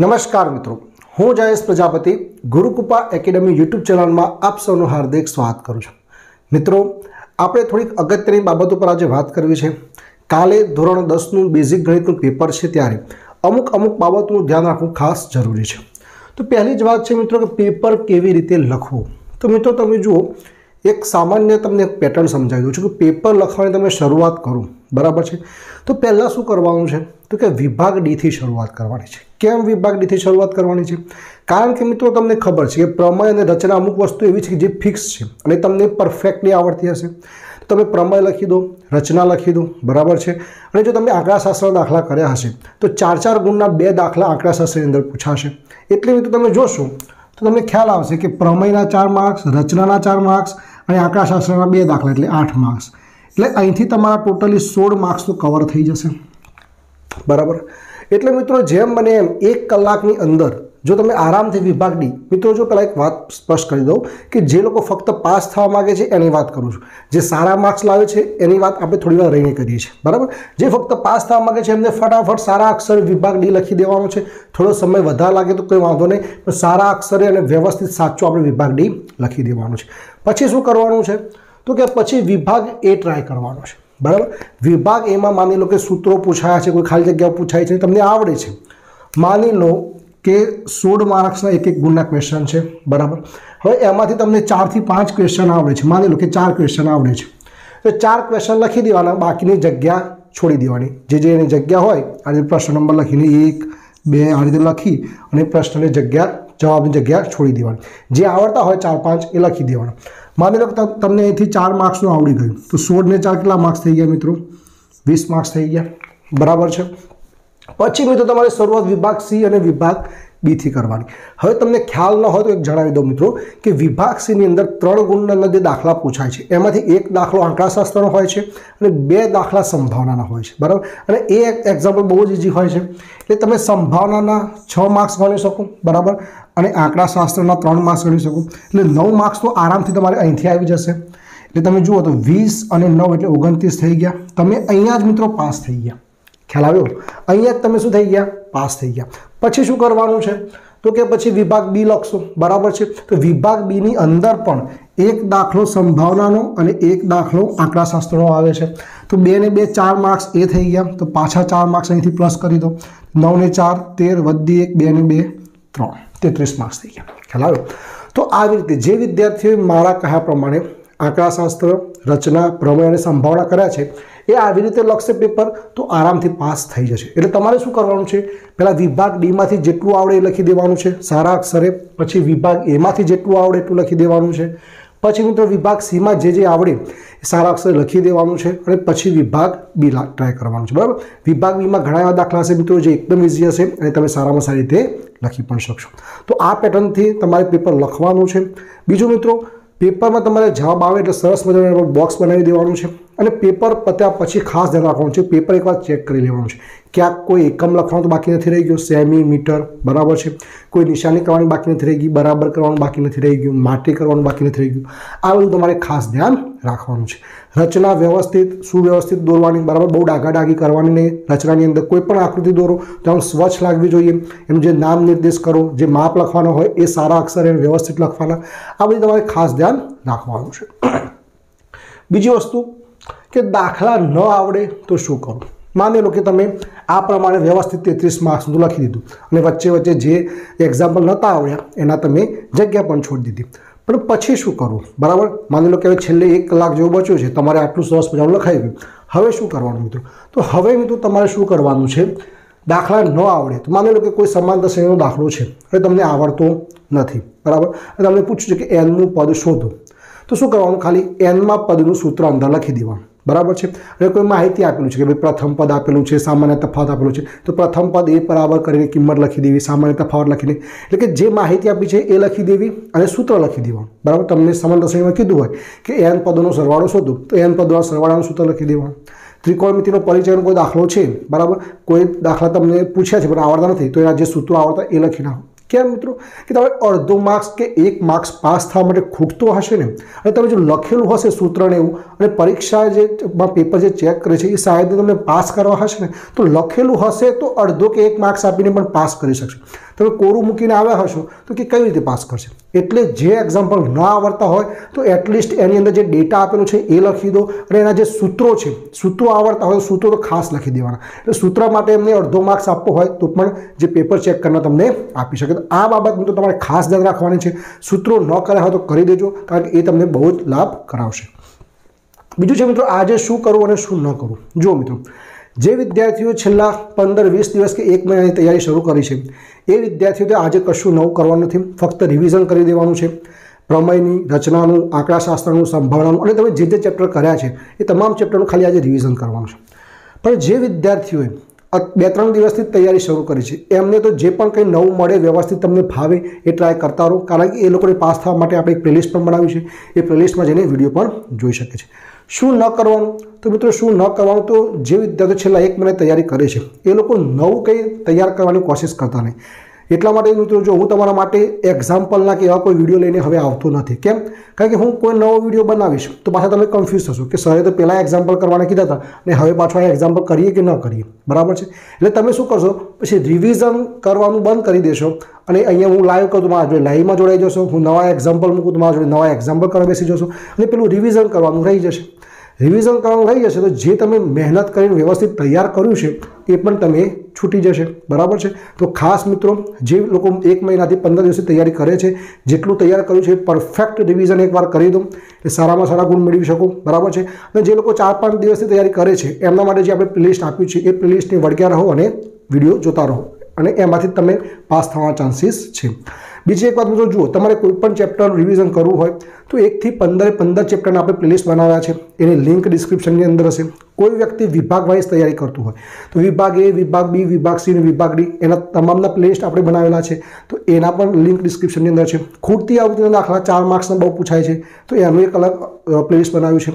નમસ્કાર મિત્રો. હું જયેશ પ્રજાપતિ, ગુરુકૃપા એકેડમી યુટ્યુબ ચેનલમાં આપ સૌનું હાર્દિક સ્વાગત કરું છું. મિત્રો, આપણે થોડીક અગત્યની બાબતો પર આજે વાત કરવી છે. કાલે ધોરણ દસનું બેઝિક ગણિતનું પેપર છે ત્યારે અમુક અમુક બાબતનું ધ્યાન રાખવું ખાસ જરૂરી છે. તો પહેલી જ વાત છે મિત્રો કે પેપર કેવી રીતે લખવું? તો મિત્રો તમે જુઓ એક સામાન્ય તમને પેટર્ન સમજાવી દઉં છું કે પેપર લખવાની તમે શરૂઆત કરો. બરાબર છે? તો પહેલાં શું કરવાનું છે? તો કે વિભાગ ડીથી શરૂઆત કરવાની છે. કેમ વિભાગ ડીથી શરૂઆત કરવાની છે? કારણ કે મિત્રો તમને ખબર છે કે પ્રમેય અને રચના અમુક વસ્તુ એવી છે કે જે ફિક્સ છે અને તમને પરફેક્ટલી આવડતી હશે. તમે પ્રમેય લખી દો, રચના લખી દો. બરાબર છે? અને જો તમે આંકડાશાસ્ત્રના દાખલા કર્યા હશે, તો ચાર ચાર ગુણના બે દાખલા આંકડાશાસ્ત્રની અંદર પૂછાશે. એટલે મિત્રો તમે જોશો, તો તમને ખ્યાલ આવશે કે પ્રમેયના ચાર માર્ક્સ રચનાના ચાર માર્ક્સ અને આંકડાશાસ્ત્રના બે દાખલા, એટલે આઠ માર્ક્સ એટલે અહીંથી તમારા ટોટલી સોળ માર્ક્સ તો કવર થઈ જશે. બરાબર? એટલે મિત્રો જેમ બને એમ એક કલાકની અંદર જો તમે આરામથી વિભાગ ડી મિત્રો, જો પહેલાં એક વાત સ્પષ્ટ કરી દઉં કે જે લોકો ફક્ત પાસ થવા માગે છે, એની વાત કરું છું. જે સારા માર્ક્સ લાવે છે, એની વાત આપણે થોડી વાર રહીને કરીએ છીએ. બરાબર? જે ફક્ત પાસ થવા માગે છે, એમને ફટાફટ સારા અક્ષર વિભાગ ડી લખી દેવાનો છે. થોડો સમય વધારે લાગે તો કોઈ વાંધો નહીં, પણ સારા અક્ષરે અને વ્યવસ્થિત સાચો આપણે વિભાગ ડી લખી દેવાનું છે. પછી શું કરવાનું છે? તો કે પછી વિભાગ એ ટ્રાય કરવાનો છે. બરાબર? વિભાગ એમાં માની લો કે સૂત્રો પૂછાયા છે, કોઈ ખાલી જગ્યા પૂછાય છે, તમને આવડે છે. માની લો કે સોળ માર્ક્સના એક એક ગુણના ક્વેશ્ચન છે, બરાબર? હવે એમાંથી તમને ચારથી પાંચ ક્વેશ્ચન આવડે છે. માની લો કે ચાર ક્વેશ્ચન આવડે છે. તો ચાર ક્વેશ્ચન લખી દેવાના, બાકીની જગ્યા છોડી દેવાની. જે જે એની જગ્યા હોય, આ રીતે પ્રશ્ન નંબર લખીને એક, બે, આ રીતે લખી અને પ્રશ્નની જગ્યા, જવાબની જગ્યા છોડી દેવાની. જે આવડતા હોય ચાર પાંચ એ લખી દેવાના. માની લો કે તમને અહીંથી ચાર માર્ક્સનું આવડી ગયું. તો સોળને ચાર કેટલા માર્ક્સ થઈ ગયા મિત્રો? વીસ માર્ક્સ થઈ ગયા. બરાબર છે? પછી મિત્રો તમારે શરૂઆત વિભાગ સી અને વિભાગ બીથી કરવાની. હવે તમને ખ્યાલ ન હોય તો એક જણાવી દઉં મિત્રો કે વિભાગ સીની અંદર ત્રણ ગુણના જે દાખલા પૂછાય છે, એમાંથી એક દાખલો આંકડાશાસ્ત્રનો હોય છે અને બે દાખલા સંભાવનાના હોય છે, બરાબર? અને એ એક્ઝામ્પલ બહુ જ ઇઝી હોય છે. એટલે તમે સંભાવનાના છ માર્ક્સ ગણી શકો, બરાબર? અને આંકડાશાસ્ત્રના ત્રણ માર્ક્સ ગણી શકો. એટલે નવ માર્ક્સ તો આરામથી તમારે અહીંથી આવી જશે. એટલે તમે જુઓ તો વીસ અને નવ એટલે ઓગણત્રીસ થઈ ગયા. તમે અહીંયા જ મિત્રો પાસ થઈ ગયા. ખ્યાલ આવ્યો? અહીંયા તમે શું થઈ ગયા? પાસ થઈ ગયા. પછી શું કરવાનું છે? તો કે પછી વિભાગ બી લખશો. બરાબર છે? તો વિભાગ બીની અંદર પણ એક દાખલો સંભાવનાનો અને એક દાખલો આંકડાશાસ્ત્રનો આવે છે. તો બે ને બે ચાર માર્ક્સ એ થઈ ગયા. તો પાછા ચાર માર્ક્સ અહીંથી પ્લસ કરી દો. નવ ને ચાર, તેર વધી એક, બે ને બે, ત્રણ. તેત્રીસ માર્ક્સ થઈ ગયા. ખ્યાલ આવ્યો? તો આવી રીતે જે વિદ્યાર્થીઓએ મારા કહ્યા પ્રમાણે આંકડાશાસ્ત્ર રચના, પ્રમેય અને સંભાવના કર્યા છે, એ આવી રીતે લખશે પેપર તો આરામથી પાસ થઈ જશે. એટલે તમારે શું કરવાનું છે? પહેલાં વિભાગ ડીમાંથી જેટલું આવડે એ લખી દેવાનું છે, સારા અક્ષરે. પછી વિભાગ એમાંથી જેટલું આવડે એટલું લખી દેવાનું છે. પછી મિત્રો વિભાગ સીમાં જે જે આવડે સારા અક્ષરે લખી દેવાનું છે અને પછી વિભાગ બી ટ્રાય કરવાનું છે. બરાબર? વિભાગ બીમાં ઘણા એવા દાખલા હશે મિત્રો જે એકદમ ઇઝી હશે અને તમે સારામાં સારી રીતે લખી પણ શકશો. તો આ પેટર્નથી તમારે પેપર લખવાનું છે. બીજું મિત્રો પેપરમાં તમારે જવાબ આવે એટલે સરસ મજાનું બોક્સ બનાવી દેવાનું છે. અને પેપર પત્યા પછી ખાસ ધ્યાન રાખવાનું છે, પેપર એકવાર ચેક કરી લેવાનું છે. ક્યાંક કોઈ એકમ લખવાનું તો બાકી નથી રહી ગયું, સેમી, મીટર, બરાબર છે. કોઈ નિશાની કરવાની બાકી નથી રહી ગઈ, બરાબર કરવાનું બાકી નથી રહી ગયું, માટી કરવાનું બાકી નથી રહી ગયું. આ બધું તમારે ખાસ ધ્યાન રાખવાનું છે. રચના વ્યવસ્થિત, સુવ્યવસ્થિત દોરવાની, બરાબર, બહુ ડાઘાડાઘી કરવાની નહીં. રચનાની અંદર કોઈ પણ આકૃતિ દોરો તો આમ સ્વચ્છ લાગવી જોઈએ. એનું જે નામ નિર્દેશ કરો, જે માપ લખવાનો હોય, એ સારા અક્ષરે વ્યવસ્થિત લખવાના. આ બધી તમારે ખાસ ધ્યાન રાખવાનું છે. બીજી વસ્તુ કે દાખલા ન આવડે તો શું કરો માની લો કે તમે આ પ્રમાણે વ્યવસ્થિત તેત્રીસ માર્ક્સનું લખી દીધું અને વચ્ચે વચ્ચે જે એક્ઝામ્પલ નહોતા આવડ્યા, એના તમે જગ્યા પણ છોડી દીધી. પણ પછી શું કરવું બરાબર? માની લો કે હવે છેલ્લે એક કલાક જેવું બચ્યું છે, તમારે આટલું સરસ મજાનું લખાઈ ગયું. હવે શું કરવાનું મિત્રો? તો હવે મિત્રો તમારે શું કરવાનું છે? દાખલા ન આવડે. તો માની લો કે કોઈ સમાંતર શ્રેણીનો દાખલો છે હવે તમને આવડતો નથી. બરાબર? અને તમને પૂછ્યું છે કે એનનું પદ શોધો. તો શું કરવાનું? ખાલી એનમાં પદનું સૂત્ર અંદર લખી દેવાનું. બરાબર છે? હવે કોઈ માહિતી આપેલું છે કે ભાઈ પ્રથમ પદ આપેલું છે, સામાન્ય તફાવત આપેલું છે, તો પ્રથમ પદ એ બરાબર કરીને કિંમત લખી દેવી, સામાન્ય તફાવત લખીને એટલે કે જે માહિતી આપી છે એ લખી દેવી અને સૂત્ર લખી દેવાનું. બરાબર? તમને સમાન શ્રેણીમાં કીધું હોય કે એન પદોનો સરવાળો શોધો, તો એન પદોના સરવાળાનું સૂત્ર લખી દેવાનું. ત્રિકોણમિતિનો પરિચયનો કોઈ દાખલો છે? બરાબર? કોઈ દાખલા તમને પૂછ્યા છે પણ આવડતા નથી, તો એના જે સૂત્રો આવડતા એ લખી નાખો. કેમ મિત્રો? કે તમે અડધો માર્ક્સ કે એક માર્ક્સ પાસ થવા માટે ખૂટતો હશે ને? અને તમે જો લખેલું હશે સૂત્રને એવું, અને પરીક્ષા જે પેપર જે ચેક કરે છે, એ શાયદ તમને પાસ કરવા હશે ને? તો લખેલું હશે તો અડધો કે એક માર્ક્સ આપીને પણ પાસ કરી શકશે. તમે કોરું મૂકીને આવ્યા હશો, તો કે કઈ રીતે પાસ કરશે? એટલે જે એક્ઝામ્પલ ન આવડતા હોય, તો એટલીસ્ટ એની અંદર જે ડેટા આપેલો છે, એ લખી દો. અને એના જે સૂત્રો છે, સૂત્રો આવડતા હોય, સૂત્રો તો ખાસ લખી દેવાના. એટલે સૂત્ર માટે એમને અડધો માર્ક્સ આપવો હોય, તો પણ જે પેપર ચેક કરના તમને આપી શકે. તો આ બાબત તો તમારે ખાસ ધ્યાન રાખવાની છે. સૂત્રો ન કર્યા હોય તો કરી દેજો, કારણ કે એ તમને બહુ જ લાભ કરાવશે. બીજું છે મિત્રો, આજે શું કરવું અને શું ન કરવું? જુઓ મિત્રો જે વિદ્યાર્થીઓ છેલ્લા પંદર વીસ દિવસ કે એક મહિનાની તૈયારી શરૂ કરી છે, એ વિદ્યાર્થીઓ આજે કશું નવું કરવાનું નથી, ફક્ત રિવિઝન કરી દેવાનું છે. પ્રમેયની, રચનાનું, આંકડાશાસ્ત્રનું સંભાળવાનું અને તમે જે જે ચેપ્ટર કર્યા છે, એ તમામ ચેપ્ટરનું ખાલી આજે રિવિઝન કરવાનું છે. પણ જે વિદ્યાર્થીઓએ બે ત્રણ દિવસથી તૈયારી શરૂ કરી છે, એમને તો જે પણ કંઈ નવું મળે, વ્યવસ્થિત તમને ભાવે એ ટ્રાય કરતા રહો. કારણ કે એ લોકોને પાસ થવા માટે આપણે એક પ્લેલિસ્ટ પણ બનાવ્યું છે, એ પ્લેલિસ્ટમાં જઈને વીડિયો પણ જોઈ શકે છે. શું ન કરવાનું? તો મિત્રો શું ન કરવાનું? તો જે વિદ્યાર્થીઓ છેલ્લા એક મહિના તૈયારી કરે છે, એ લોકો નવું કંઈ તૈયાર કરવાની કોશિશ કરતા નહીં. એટલા માટે મિત્રો જો હું તમારા માટે એક્ઝામ્પલના કે એવા કોઈ વીડિયો લઈને હવે આવતો નથી. કેમ? કારણ કે હું કોઈ નવો વીડિયો બનાવીશ તો પાછા તમે કન્ફ્યુઝ થશો કે સરે તો પહેલાં એક્ઝામ્પલ કરવાના કીધા હતા અને હવે પાછું આ એક્ઝામ્પલ કરીએ કે ન કરીએ. બરાબર છે? એટલે તમે શું કરશો? પછી રિવિઝન કરવાનું બંધ કરી દેશો અને અહીંયા હું લાઈવ કરું તમારા જોડે લાઈવમાં જોડાઈ જશો. હું નવા એક્ઝામ્પલ મૂકું તમારા જોડે નવા એક્ઝામ્પલ કરવા બેસી જશો. અને પેલું રિવિઝન કરવાનું રહી જશે. રિવિઝન કરવાનું રહી જશે તો જે તમે મહેનત કરીને વ્યવસ્થિત તૈયાર કર્યું છે એ પણ તમે છૂટી જશે. બરાબર છે? તો ખાસ મિત્રો, જે લોકો એક મહિનાથી પંદર દિવસથી તૈયારી કરે છે, જેટલું તૈયાર કર્યું છે પરફેક્ટ રિવિઝન એકવાર કરી દો. એ સારામાં સારા ગુણ મેળવી શકો. બરાબર છે? અને જે લોકો ચાર પાંચ દિવસથી તૈયારી કરે છે, એમના માટે જે આપણે પ્લેલિસ્ટ આપ્યું છે, એ પ્લેલિસ્ટને વળગ્યા રહો અને વીડિયો જોતા રહો. અને એમાંથી તમે પાસ થવાના ચાન્સીસ છે. બીજી એક વાત મિત્રો જુઓ, તમારે કોઈ પણ ચેપ્ટર રિવિઝન કરવું હોય તો એકથી પંદરે પંદર ચેપ્ટરના આપણે પ્લેલિસ્ટ બનાવ્યા છે. એની લિંક ડિસ્ક્રિપ્શનની અંદર હશે. કોઈ વ્યક્તિ વિભાગ વાઇઝ તૈયારી કરતું હોય, તો વિભાગ એ, વિભાગ બી, વિભાગ સી અને વિભાગ ડી એના તમામના પ્લેલિસ્ટ આપણે બનાવેલા છે. તો એના પણ લિંક ડિસ્ક્રિપ્શનની અંદર છે. ખૂટતી આવતીના દાખલા ચાર માર્ક્સના બહુ પૂછાય છે. તો એનું એક અલગ પ્લેલિસ્ટ બનાવ્યું છે.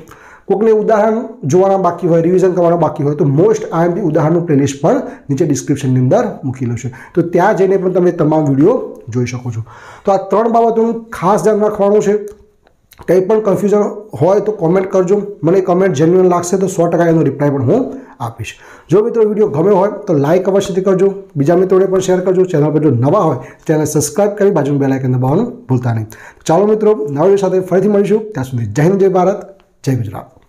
કોઈકને ઉદાહરણ જોવાના બાકી હોય રિવિઝન કરવાના બાકી હોય, તો મોસ્ટ આઈએમપી ઉદાહરણનું પ્લેલિસ્ટ પણ નીચે ડિસ્ક્રિપ્શનની અંદર મૂકેલું છે. તો ત્યાં જઈને પણ તમે તમામ વીડિયો જોઈ શકો છો. તો આ ત્રણ બાબતોનું ખાસ ધ્યાન રાખવાનું છે. કંઈ પણ કન્ફ્યુઝન હોય તો કોમેન્ટ કરજો. મને કમેન્ટ જેન્યુઅન લાગશે તો સો ટકા એનો રિપ્લાય પણ હું આપીશ. જો મિત્રો વીડિયો ગમ્યો હોય તો લાઇક અવશ્યથી કરજો. બીજા મિત્રોને પણ શેર કરજો. ચેનલ પર જો નવા હોય ચેનલ સબસ્ક્રાઇબ કરી બાજુનું બેલ આઇકન દબાવવાનું ભૂલતા નહીં. ચાલો મિત્રો, નવા સાથે ફરીથી મળીશું. ત્યાં સુધી જય હિન્દ, જય ભારત, જય ગુજરાત.